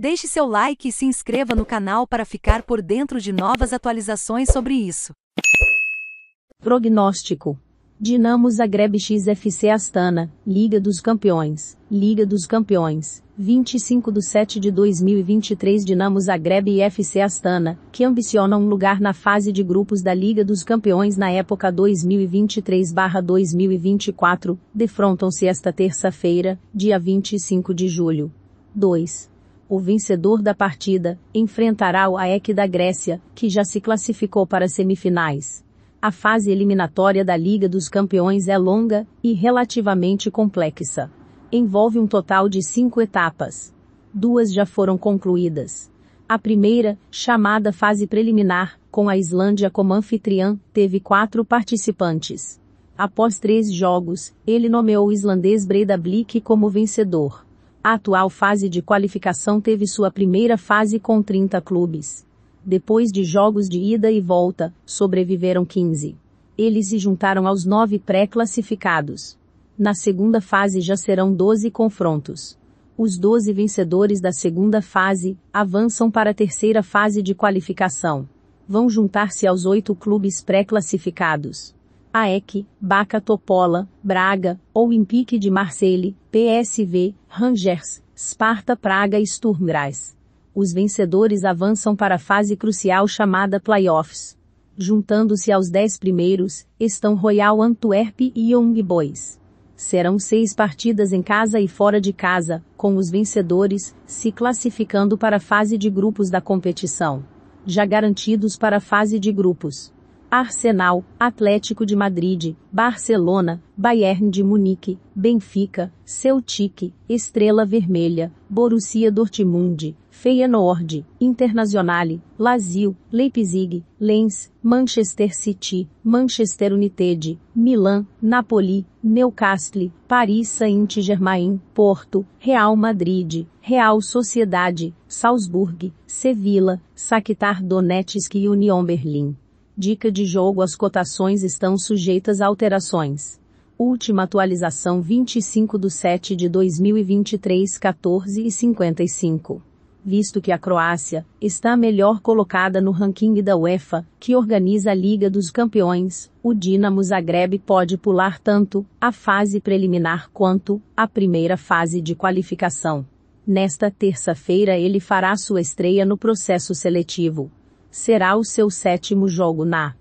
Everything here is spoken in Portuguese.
Deixe seu like e se inscreva no canal para ficar por dentro de novas atualizações sobre isso. Prognóstico. Dinamo Zagreb XFC Astana, Liga dos Campeões, Liga dos Campeões, 25 de 7 de 2023 Dinamo Zagreb e FC Astana, que ambicionam um lugar na fase de grupos da Liga dos Campeões na época 2023-2024, defrontam-se esta terça-feira, dia 25 de julho. 2 o vencedor da partida, enfrentará o AEK da Grécia, que já se classificou para semifinais. A fase eliminatória da Liga dos Campeões é longa e relativamente complexa. Envolve um total de cinco etapas. Duas já foram concluídas. A primeira, chamada fase preliminar, com a Islândia como anfitriã, teve quatro participantes. Após três jogos, ele nomeou o islandês Breiðablik como vencedor. A atual fase de qualificação teve sua primeira fase com 30 clubes. Depois de jogos de ida e volta, sobreviveram 15. Eles se juntaram aos nove pré-classificados. Na segunda fase já serão 12 confrontos. Os 12 vencedores da segunda fase avançam para a terceira fase de qualificação. Vão juntar-se aos oito clubes pré-classificados. AEK, Baca Topola, Braga, Olympique de Marseille, PSV, Rangers, Sparta Praga e Sturm Graz. Os vencedores avançam para a fase crucial chamada Playoffs. Juntando-se aos dez primeiros, estão Royal Antwerp e Young Boys. Serão seis partidas em casa e fora de casa, com os vencedores se classificando para a fase de grupos da competição. Já garantidos para a fase de grupos. Arsenal, Atlético de Madrid, Barcelona, Bayern de Munique, Benfica, Celtic, Estrela Vermelha, Borussia Dortmund, Feyenoord, Internazionale, Lazio, Leipzig, Lens, Manchester City, Manchester United, Milan, Napoli, Newcastle, Paris Saint-Germain, Porto, Real Madrid, Real Sociedade, Salzburg, Sevilla, Shakhtar Donetsk e Union Berlim. Dica de jogo: as cotações estão sujeitas a alterações. Última atualização 25 de 7 de 2023, 14 e 55. Visto que a Croácia está melhor colocada no ranking da UEFA, que organiza a Liga dos Campeões, o Dinamo Zagreb pode pular tanto a fase preliminar quanto a primeira fase de qualificação. Nesta terça-feira ele fará sua estreia no processo seletivo será o seu sétimo jogo na